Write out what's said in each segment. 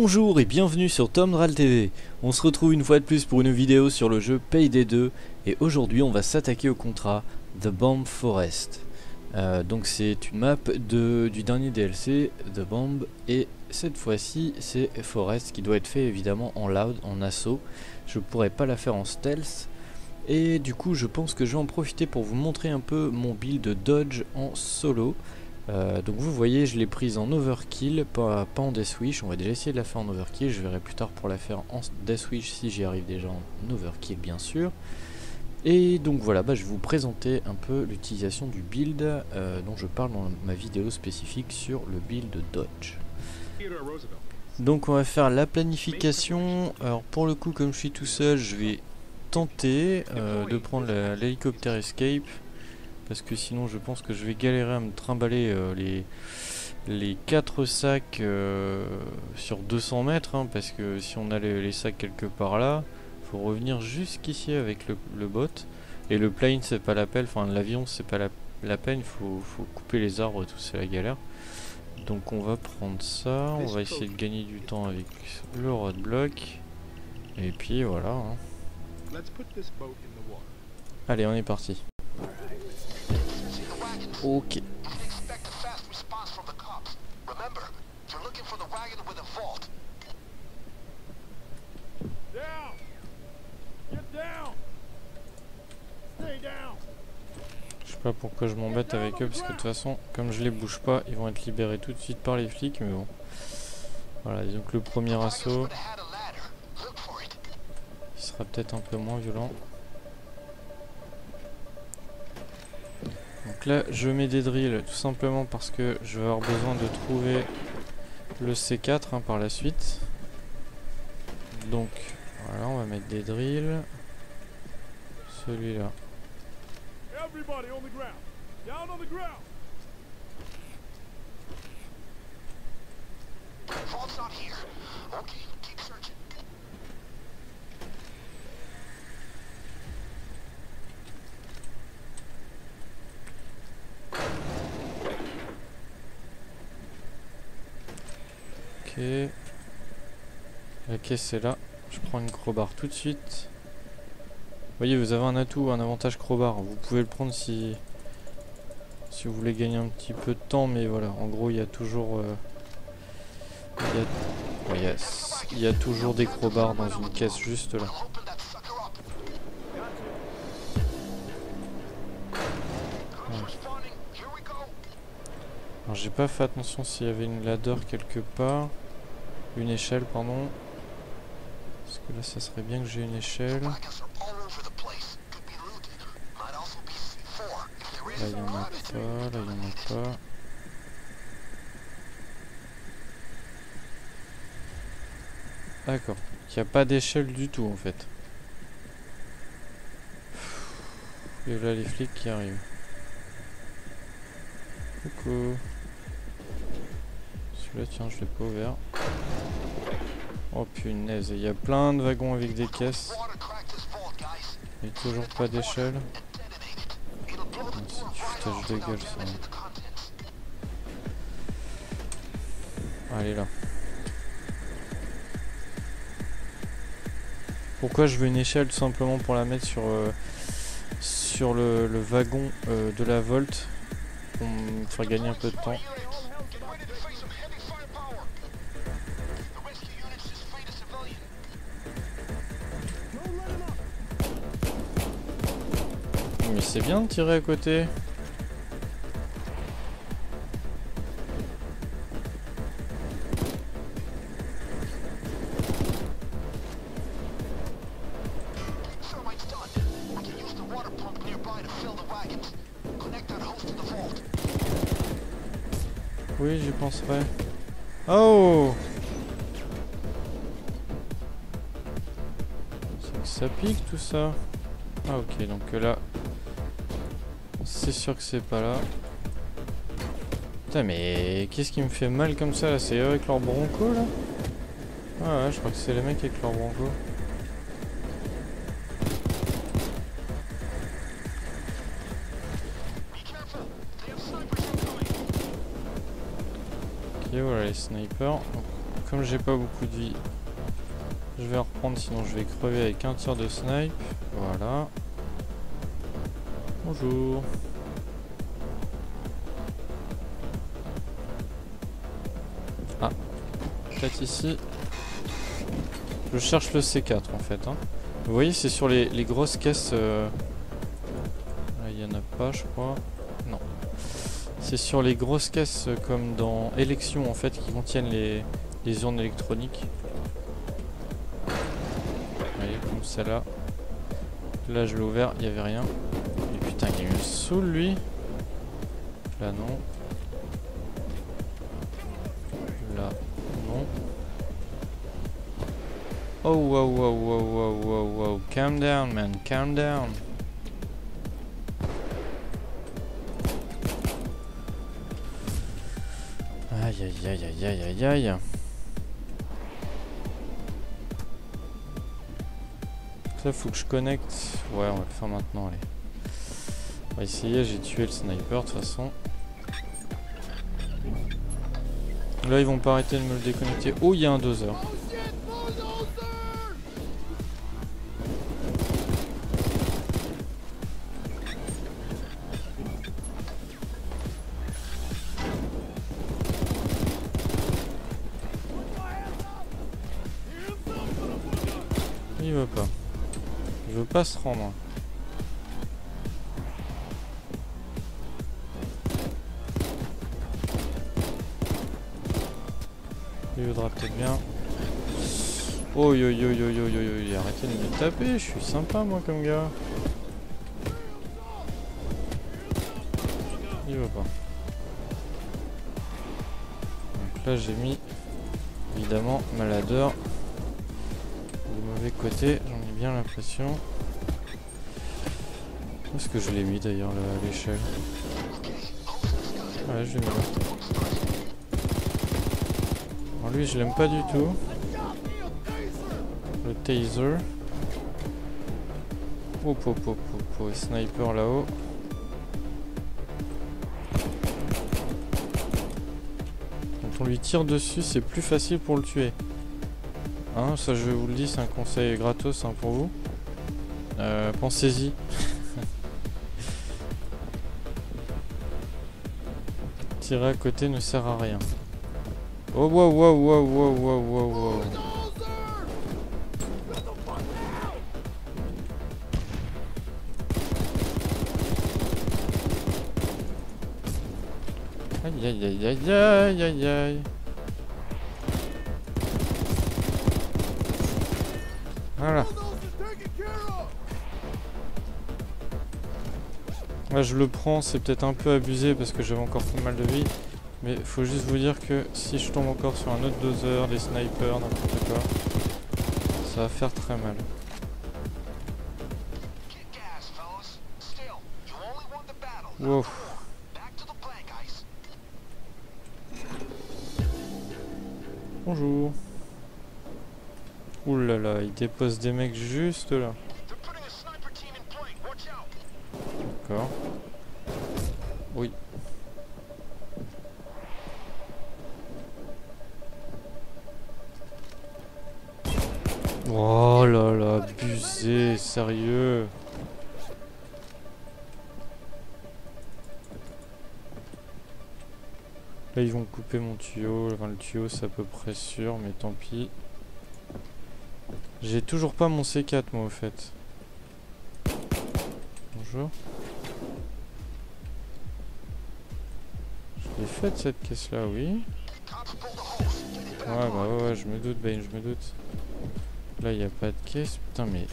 Bonjour et bienvenue sur Tomdral TV. On se retrouve une fois de plus pour une vidéo sur le jeu Payday 2 et aujourd'hui on va s'attaquer au contrat The Bomb Forest. Euh, donc c'est une map du dernier DLC, The Bomb, et cette fois-ci c'est Forest qui doit être fait évidemment en loud, en assaut. Je pourrais pas la faire en stealth. Et du coup je pense que je vais en profiter pour vous montrer un peu mon build de dodge en solo. Euh, donc vous voyez je l'ai prise en overkill, pas, pas en deathwish, on va déjà essayer de la faire en overkill, je verrai plus tard pour la faire en deathwish si j'y arrive déjà en overkill bien sûr. Et donc voilà, bah, je vais vous présenter un peu l'utilisation du build euh, dont je parle dans ma vidéo spécifique sur le build Dodge. Donc on va faire la planification, alors pour le coup comme je suis tout seul je vais tenter euh, de prendre l'hélicoptère escape parce que sinon je pense que je vais galérer à me trimballer euh, les, les 4 sacs euh, sur 200 mètres hein, parce que si on a les, sacs quelque part là faut revenir jusqu'ici avec le, le, bot. Et le plane c'est pas la peine, enfin l'avion c'est pas la, la, peine, faut, faut couper les arbres tout c'est la galère. Donc on va prendre ça, on va essayer de gagner du temps avec le roadblock. Et puis voilà hein. allez on est parti Ok. Je sais pas pourquoi je m'embête avec eux parce que de toute façon comme je les bouge pas ils vont être libérés tout de suite par les flics mais bon voilà que le premier assaut il sera peut-être un peu moins violent là, je mets des drills tout simplement parce que je vais avoir besoin de trouver le C4 hein, par la suite. Donc voilà, on va mettre des drills. Celui-là. La caisse est là. Je prends une crowbar tout de suite. Vous voyez, vous avez un atout, un avantage crowbar. Vous pouvez le prendre si si vous voulez gagner un petit peu de temps, mais voilà. En gros, il y a toujours euh, il, y a, il y a toujours des crowbars dans une caisse juste là. Alors j'ai pas fait attention s'il y avait une ladder quelque part. Une échelle, pardon. Parce que là, ça serait bien que j'ai une échelle? Là, il n'y en a pas, là, il n'y en a pas. D'accord. Il n'y a pas d'échelle du tout, en fait. Et là, les flics qui arrivent. Coucou. Celui-là, tiens, je l'ai pas ouvert. Oh punaise, il y a plein de wagons avec des caisses. Et toujours pas d'échelle. Ça. Allez là. Pourquoi je veux une échelle Tout simplement pour la mettre sur, euh, sur le, wagon euh, de la Volt? Pour me faire gagner un peu de temps. C'est bien de tirer à côté. Oui, j'y penserai. Oh ça pique tout ça. Ah ok, donc là, c'est sûr que c'est pas là. Putain, mais qu'est-ce qui me fait mal comme ça là? C'est eux avec leur bronco là? Ah ouais, je crois que c'est les mecs avec leur bronco. Ok, voilà les snipers. comme j'ai pas beaucoup de vie, je vais reprendre, sinon je vais crever avec un tir de snipe. Voilà. Bonjour. Ici. Je cherche le C4 en fait. Hein. Vous voyez, c'est sur les, grosses caisses. Euh, il y en a pas, je crois. Non. C'est sur les grosses caisses euh, comme dans élection en fait qui contiennent les, les urnes électroniques. Vous voyez, comme celle-là. Là, je l'ai ouvert, il n'y avait rien. Et putain, il me saoule lui. Là, non. Oh, wow, wow, wow, wow, wow, wow. Calm down, man, calm down. Aïe, aïe, aïe, aïe, aïe, aïe, aïe. Ça, faut que je connecte. Ouais, on va le faire maintenant, allez. On va essayer, j'ai tué le sniper de toute façon. Là, ils vont pas arrêter de me le déconnecter. Oh, il y a un dozer. Pas se rendre. Il voudra peut-être bien. Oh yo yo yo yo yo yo, arrêtez de me taper, je suis sympa moi comme gars. Il veut pas. Donc là j'ai mis évidemment maladeur côté, j'en ai bien l'impression. Où est-ce que je l'ai mis d'ailleurs l'échelle? Ouais, je. Alors lui, je l'aime pas du tout. Le taser. Oh, oh, oh, oh, sniper là-haut. Quand on lui tire dessus, c'est plus facile pour le tuer. Hein, ça je vous le dis, c'est un conseil gratos hein, pour vous. Euh, pensez-y. Tirer à côté ne sert à rien. Oh wow wow wow wow wow wow wow. Aïe aïe aïe aïe aïe aïe aïe. Voilà. Là je le prends, c'est peut-être un peu abusé parce que j'avais encore pas mal de vie. Mais faut juste vous dire que si je tombe encore sur un autre dozer, des snipers, n'importe quoi, ça va faire très mal. Wow. Bonjour. Ouh là là, il dépose des mecs juste là. D'accord. Oui. Oh là là, abusé, sérieux. Là ils vont couper mon tuyau, enfin le tuyau c'est à peu près sûr, mais tant pis. J'ai toujours pas mon C4 moi au fait. Bonjour. Je l'ai faite cette caisse là, oui. Ouais bah ouais, je me doute Bane, je me doute. Là il a pas de caisse, putain mais...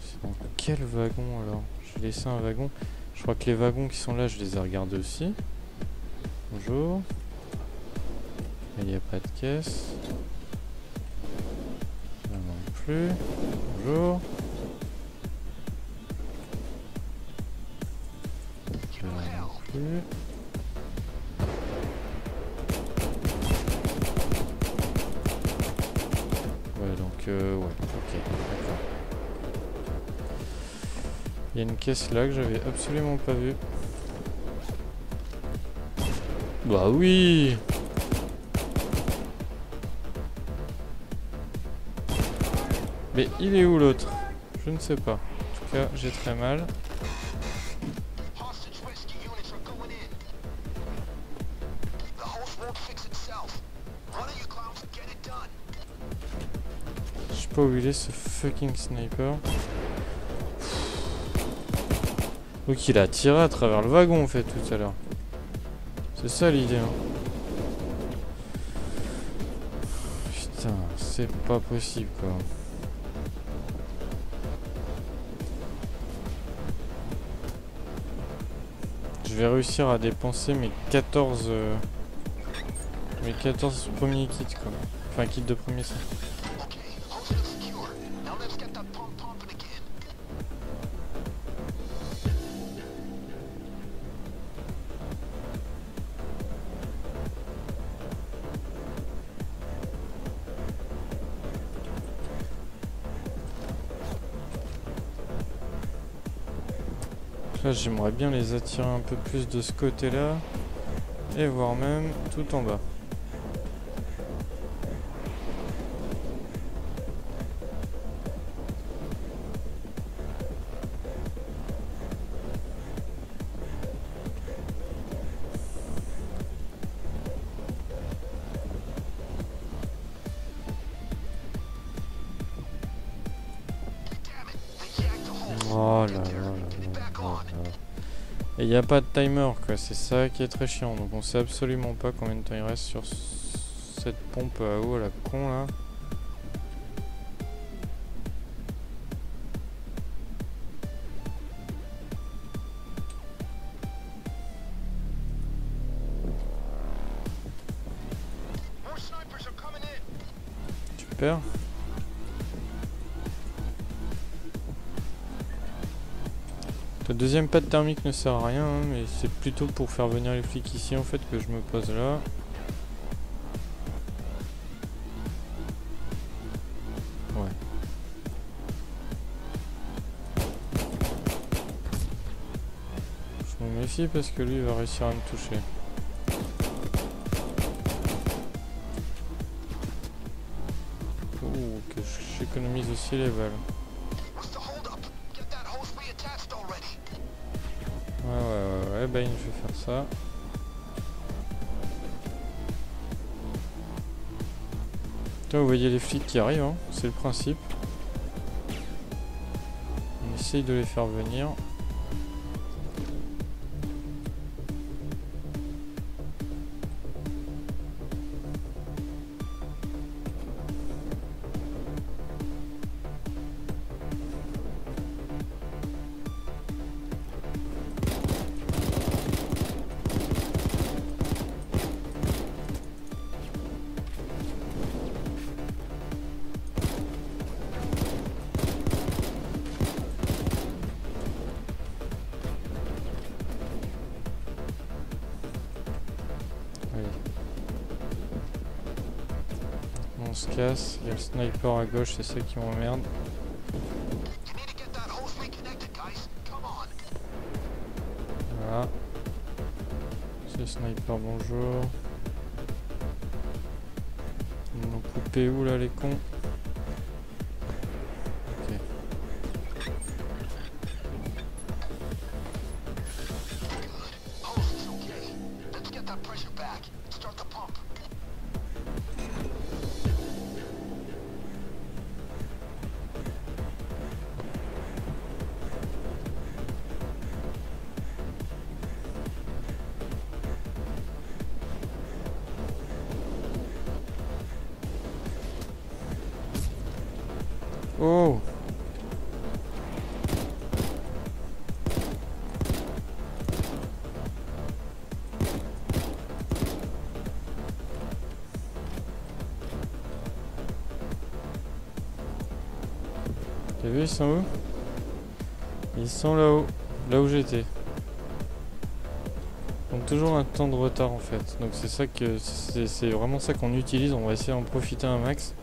C'est dans quel wagon alors? J'ai laissé un wagon. Je crois que les wagons qui sont là, je les ai regardés aussi. Bonjour. Il n'y a pas de caisse Bonjour. Ouais, donc, euh, ouais, ok, d'accord. Il y a une caisse là que j'avais absolument pas vue. Bah oui Mais il est où l'autre? Je ne sais pas. En tout cas, j'ai très mal. Je sais pas où il est ce fucking sniper. Donc il a tiré à travers le wagon en fait tout à l'heure. C'est ça l'idée. Hein. Putain, c'est pas possible quoi. Vais réussir à dépenser mes 14... euh, mes 14 premiers kits quoi. Enfin kits de premier set. J'aimerais bien les attirer un peu plus de ce côté là. Et voire même tout en bas. Oh là là. Et il n'y a pas de timer quoi, c'est ça qui est très chiant. Donc on sait absolument pas combien de temps il reste sur cette pompe à eau à la con là. Super. Deuxième pad thermique ne sert à rien, hein, mais c'est plutôt pour faire venir les flics ici en fait que je me pose là. Ouais. Je me méfie parce que lui il va réussir à me toucher. Ouh, que j'économise aussi les balles. Ouais, ouais, ouais, ben je vais faire ça. Vous voyez les flics qui arrivent, hein, c'est le principe. On essaye de les faire venir. Se casse, il y a le sniper à gauche, c'est ça qui m'emmerde. Voilà. C'est sniper, bonjour. Ils m'ont coupé où là les cons? Oh T'as vu, ils sont où? Ils sont là-haut, là où j'étais. Donc toujours un temps de retard en fait. Donc c'est ça que c'est c'est vraiment ça qu'on utilise. On va essayer d'en profiter un max.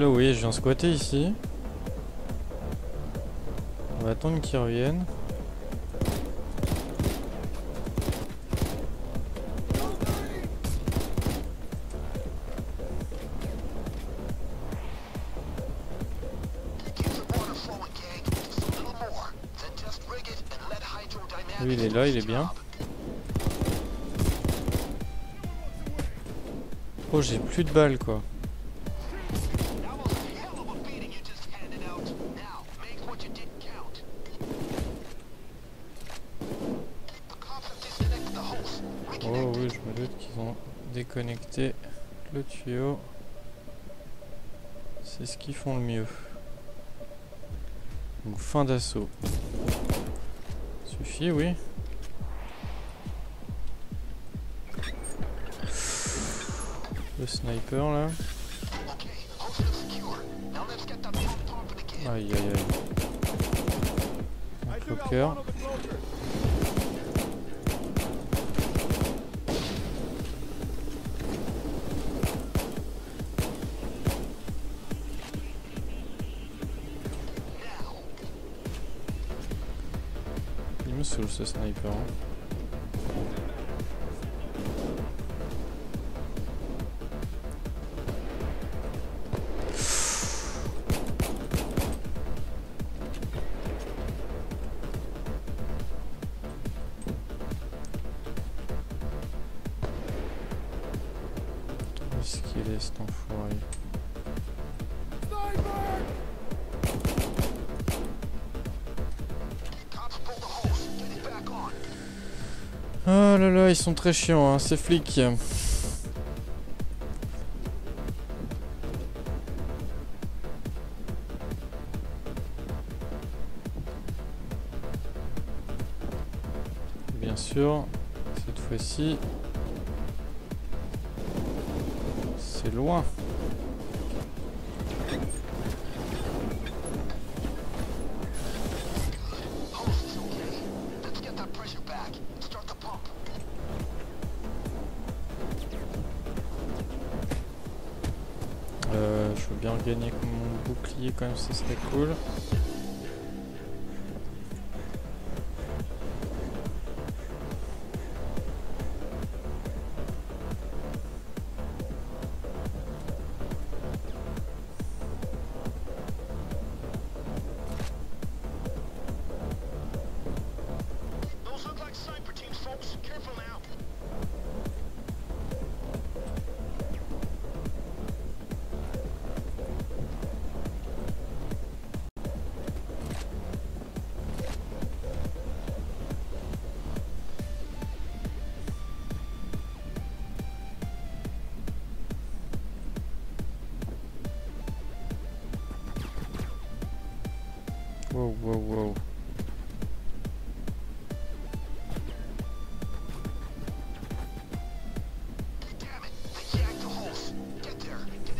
Là oui, je viens squatter ici. On va attendre qu'ils reviennent. Lui il est là, il est bien. Oh j'ai plus de balles quoi. Déconnecté le tuyau. C'est ce qu'ils font le mieux. Donc fin d'assaut. Suffit, oui. Le sniper là. Aïe aïe aïe. Un cloaker. Saoule ce sniper. hein. Sont très chiants, hein, ces flics. Bien sûr, cette fois-ci, c'est loin. Bouclier quand même, ce serait cool.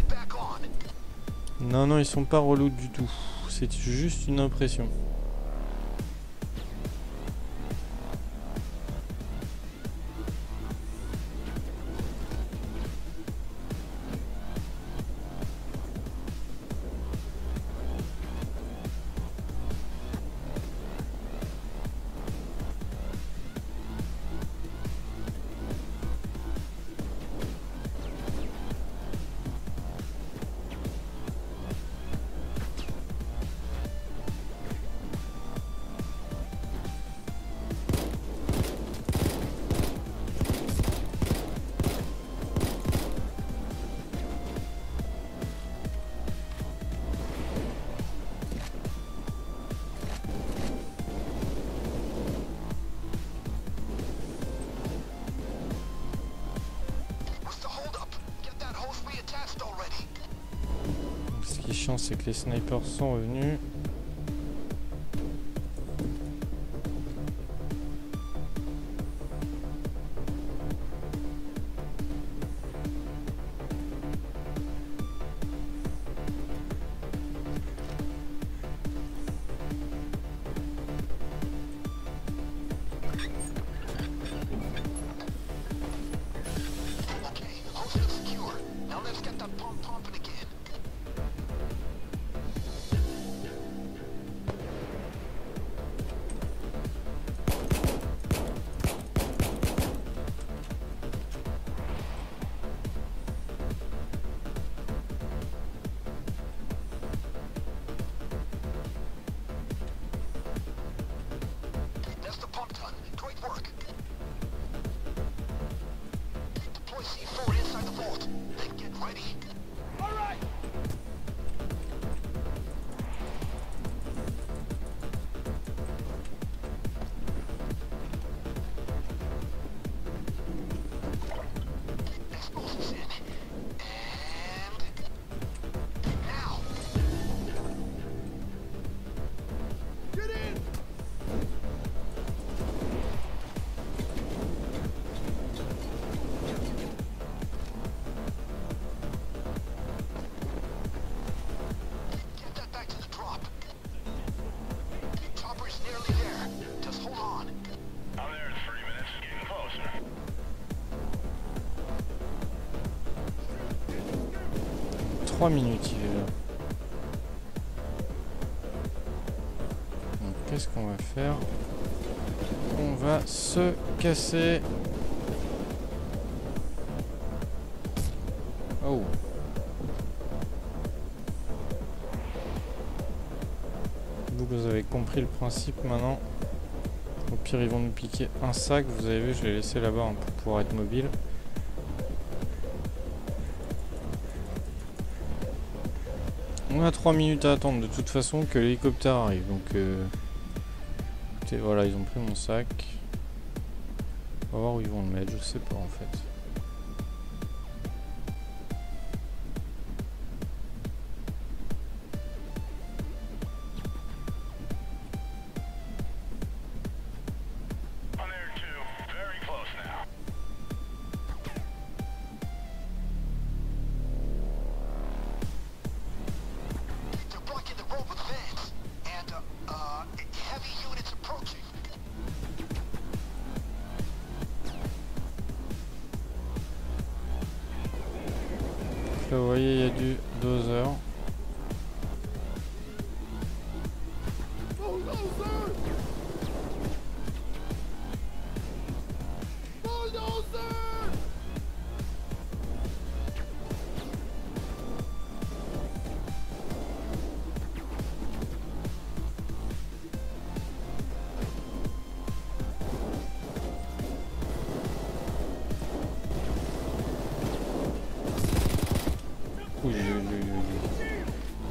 Back on. Non, non, ils sont pas relous du tout. C'est juste une impression. C'est que les snipers sont revenus. 3 minutes, il est là. Donc, qu'est-ce qu'on va faire? On va se casser. Oh. Vous, vous avez compris le principe maintenant. Au pire, ils vont nous piquer un sac. Vous avez vu, je l'ai laissé là-bas hein, pour pouvoir être mobile. On a 3 minutes à attendre de toute façon que l'hélicoptère arrive. Donc, euh, écoutez, voilà, ils ont pris mon sac. On va voir où ils vont le mettre, je sais pas en fait.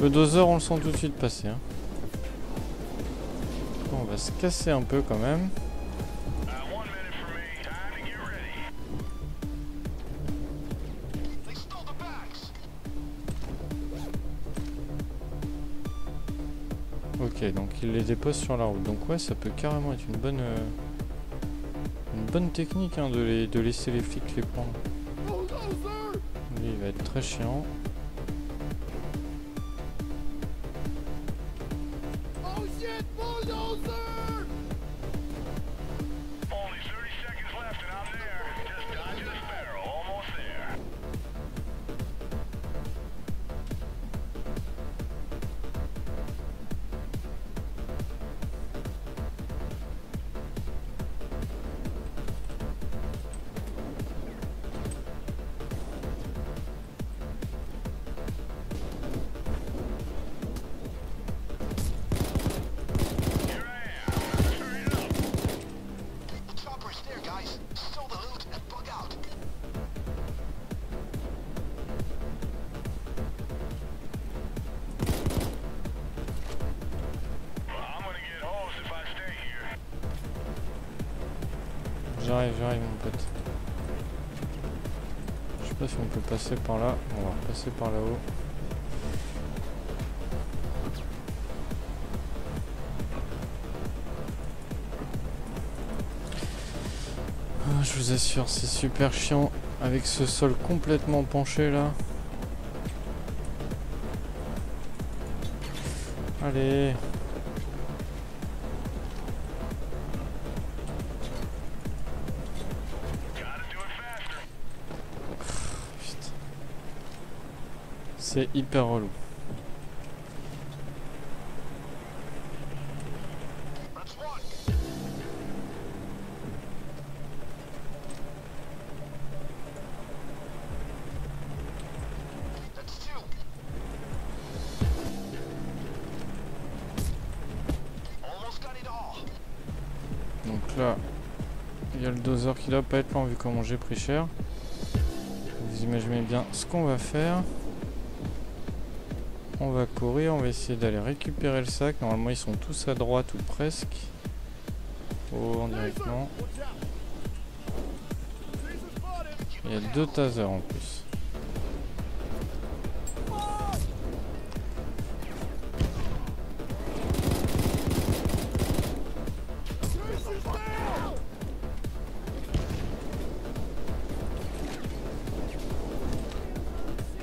Le dozer, on le sent tout de suite passer. hein. On va se casser un peu quand même. Ok, donc il les dépose sur la route. Donc ouais, ça peut carrément être une bonne, euh, une bonne technique hein, de, les, de laisser les flics les prendre. Lui, il va être très chiant. bulldozer! J'arrive, j'arrive mon pote. Je sais pas si on peut passer par là. On va repasser par là-haut. Ah, je vous assure, c'est super chiant avec ce sol complètement penché là. Allez. A le dozer qui doit pas être lent vu comment j'ai pris cher. Vous imaginez bien ce qu'on va faire. On va courir, on va essayer d'aller récupérer le sac. Normalement, ils sont tous à droite ou presque. Oh, directement. Il y a deux tasers en plus.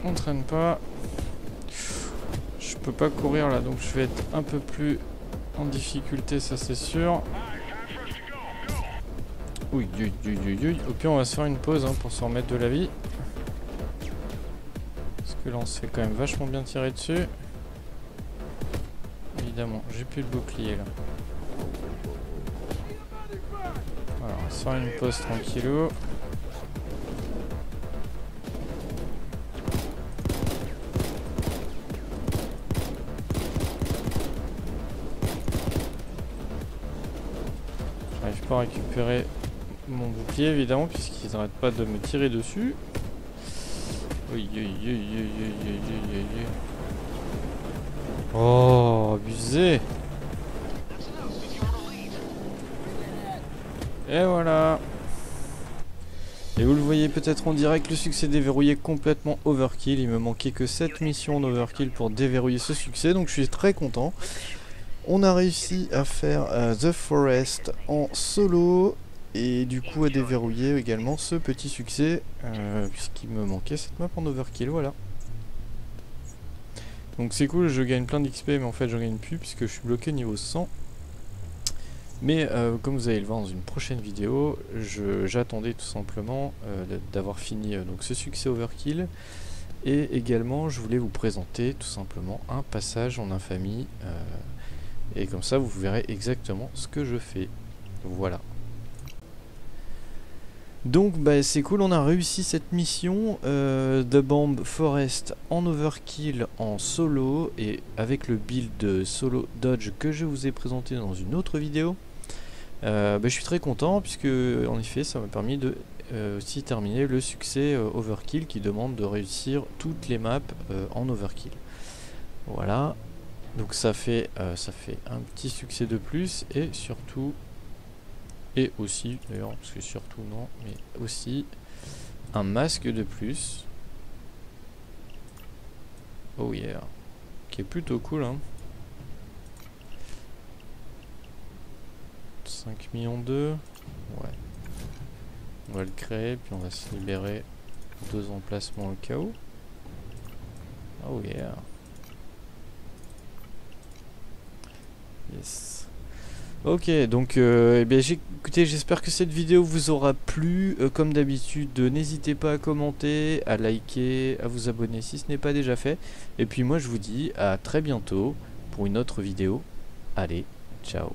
On traîne pas. Peux pas courir là, donc je vais être un peu plus en difficulté, ça c'est sûr. Oui, oui, oui, oui. Au pire, on va se faire une pause hein, pour se remettre de la vie. Parce que là on se quand même vachement bien tirer dessus. Évidemment, j'ai plus le bouclier là. Voilà, on va se faire une pause tranquillou. pas récupérer mon bouclier évidemment puisqu'ils n'arrêtent pas de me tirer dessus. Oh, abusé Et voilà Et vous le voyez peut-être en direct, le succès déverrouillé complètement overkill. Il me manquait que 7 missions d'overkill pour déverrouiller ce succès, donc je suis très content. On a réussi à faire euh, The Forest en solo et du coup à déverrouiller également ce petit succès euh, puisqu'il me manquait cette map en overkill, voilà. Donc c'est cool, je gagne plein d'XP mais en fait je gagne plus puisque je suis bloqué niveau 100. Mais euh, comme vous allez le voir dans une prochaine vidéo, j'attendais tout simplement d'avoir fini donc ce succès overkill. Et également je voulais vous présenter tout simplement un passage en infamie. Euh, et comme ça vous verrez exactement ce que je fais. Voilà. Donc bah, c'est cool, on a réussi cette mission euh, de Bomb Forest en overkill en solo et avec le build solo dodge que je vous ai présenté dans une autre vidéo. Euh, bah, je suis très content puisque en effet ça m'a permis de euh, aussi terminer le succès euh, overkill qui demande de réussir toutes les maps euh, en overkill. Voilà, donc ça fait, euh, ça fait un petit succès de plus et surtout et aussi, d'ailleurs, parce que surtout non, mais aussi un masque de plus. Oh yeah. Qui est plutôt cool, hein. 5 millions 2. Ouais. On va le créer, puis on va se libérer deux emplacements au cas où. Oh yeah. Yes. Ok, donc euh, eh bien, écoutez, j'espère que cette vidéo vous aura plu. Euh, comme d'habitude, n'hésitez pas à commenter, à liker, à vous abonner si ce n'est pas déjà fait. Et puis moi, je vous dis à très bientôt pour une autre vidéo. Allez, ciao